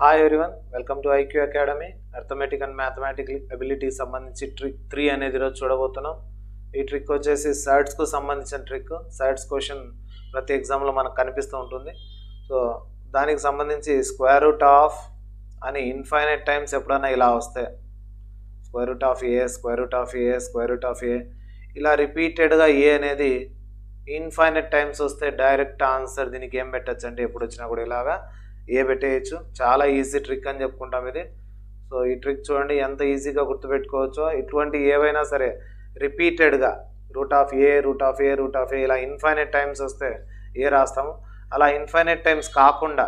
Hi everyone welcome to IQ academy arithmetic and mathematical ability సంబంధించి trick three అనేది ఈరోజు చూడబోతున్నాం. ఈ ట్రిక్ వచ్చేసి సైడ్స్కు సంబంధించిన ట్రిక్ సైడ్స్ క్వశ్చన్ ప్రతి ఎగ్జామ్లో మనకు కనిపిస్తూ ఉంటుంది. సో దానికి సంబంధించి స్క్వేర్ రూట్ ఆఫ్ అని ఇన్ఫైనైట్ టైమ్స్ ఎప్పుడైనా ఇలా వస్తాయి. Square root of a square root of a square root of a ఇలా రిపీటెడ్గా ఏ అనేది ఇన్ఫైనైట్ టైమ్స్ వస్తే డైరెక్ట్ ఆన్సర్ దీనికి ఏం పెట్టచ్చు అంటే ఎప్పుడు వచ్చినా కూడా ఇలాగా ఏ పెట్టేయచ్చు. చాలా ఈజీ ట్రిక్ అని చెప్పుకుంటాం ఇది. సో ఈ ట్రిక్ చూడండి ఎంత ఈజీగా గుర్తుపెట్టుకోవచ్చో. ఇటువంటి ఏవైనా సరే రిపీటెడ్గా root of a root of a root of a ఇలా ఇన్ఫైనైట్ టైమ్స్ వస్తే ఏ రాస్తాము? అలా ఇన్ఫైనైట్ టైమ్స్ కాకుండా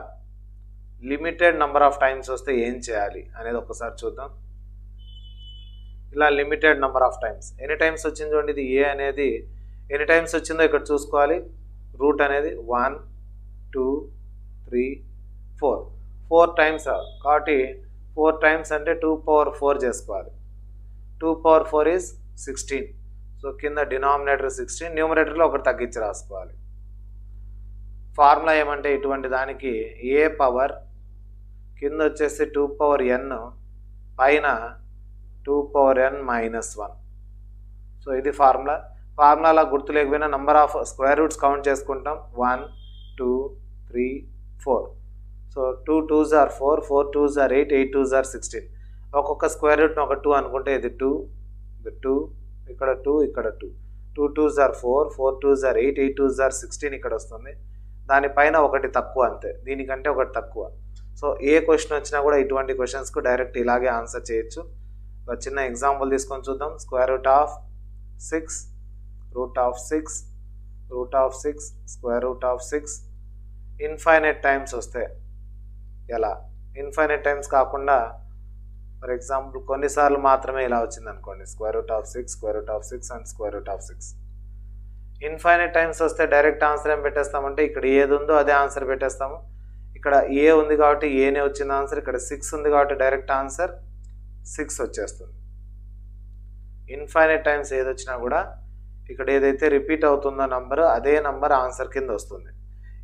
లిమిటెడ్ నెంబర్ ఆఫ్ టైమ్స్ వస్తే ఏం చేయాలి అనేది ఒకసారి చూద్దాం. ఇలా లిమిటెడ్ నెంబర్ ఆఫ్ టైమ్స్. ఎన్ని టైమ్స్ వచ్చింది చూడండి ఇది ఏ అనేది. ఎన్ని టైమ్స్ వచ్చిందో ఇక్కడ చూసుకోవాలి. రూట్ అనేది one two three four. Four times కాబట్టి ఫోర్ టైమ్స్ అంటే టూ పవర్ ఫోర్ చేసుకోవాలి. Two power four is sixteen. So కింద డినామినేటర్ సిక్స్టీన్ న్యూమరేటర్లో ఒకటి తగ్గించి రాసుకోవాలి. ఫార్ములా ఏమంటే ఇటువంటి దానికి ఏ పవర్ కింద వచ్చేసి టూ పవర్ ఎన్ పైన two power n minus one. So ఇది ఫార్ములా. ఫార్ములా గుర్తు లేకపోయినా number of square roots count చేసుకుంటాం. One two three four. So two two jar four four two are eight eight two jar sixteen. ఒక్కొక్క square రూట్ని ఒక two అనుకుంటే ఇది two ఇది టూ ఇక్కడ టూ ఇక్కడ two. Two two are four four two jar eight eight two are sixteen ఇక్కడ వస్తుంది. దానిపైన ఒకటి తక్కువ అంతే దీనికంటే ఒకటి తక్కువ. సో ఏ క్వశ్చన్ వచ్చినా కూడా ఇటువంటి క్వశ్చన్స్కు డైరెక్ట్ ఇలాగే ఆన్సర్ చేయొచ్చు. ఒక చిన్న ఎగ్జాంపుల్ తీసుకొని చూద్దాం. Square root of six root of six root of six square root of six. Infinite times వస్తాయి ఎలా? ఇన్ఫైనైట్ టైమ్స్ కాకుండా ఫర్ ఎగ్జాంపుల్ కొన్నిసార్లు మాత్రమే ఇలా వచ్చింది అనుకోండి square root of six square root of six and square root of six infinite times వస్తే direct answer ఏం పెట్టేస్తామంటే ఇక్కడ ఏది ఉందో అదే ఆన్సర్ పెట్టేస్తాము. ఇక్కడ ఏ ఉంది కాబట్టి ఏనే వచ్చింది ఆన్సర్ ఇక్కడ సిక్స్ ఉంది కాబట్టి డైరెక్ట్ ఆన్సర్ సిక్స్ వచ్చేస్తుంది. ఇన్ఫైనైట్ టైమ్స్ ఏది వచ్చినా కూడా ఇక్కడ ఏదైతే రిపీట్ అవుతుందో నంబర్ అదే నంబర్ ఆన్సర్ కింద వస్తుంది.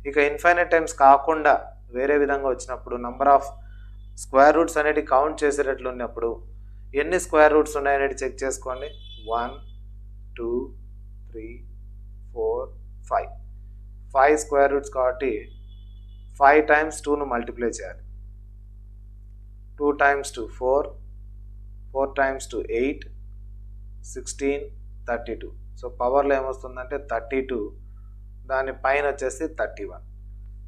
ఇక ఇన్ఫైనైట్ టైమ్స్ కాకుండా వేరే విధంగా వచ్చినప్పుడు నంబర్ ఆఫ్ స్క్వేర్ రూట్స్ అనేవి కౌంట్ చేసేటట్లు ఉన్నప్పుడు ఎన్ని స్క్వేర్ రూట్స్ ఉన్నాయనేది చెక్ చేసుకోండి. One two three four five five square roots కాబట్టి ఫైవ్ టైమ్స్ టూను మల్టిప్లై చేయాలి. Two times two four four times two eight sixteen thirty two so పవర్లో ఏమొస్తుందంటే థర్టీ టూ దాని పైన వచ్చేసి థర్టీ వన్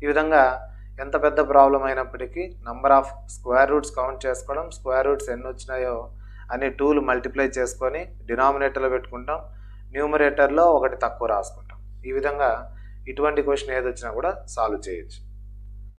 ఈ విధంగా ఎంత పెద్ద ప్రాబ్లం అయినప్పటికీ number of square roots count చేసుకోవడం స్క్వేర్ రూట్స్ ఎన్ని వచ్చినాయో అనే టూలు మల్టిప్లై చేసుకొని డినామినేటర్లో పెట్టుకుంటాం. న్యూమరేటర్లో ఒకటి తక్కువ రాసుకుంటాం. ఈ విధంగా ఇటువంటి క్వశ్చన్ ఏది వచ్చినా కూడా సాల్వ్ చేయొచ్చు.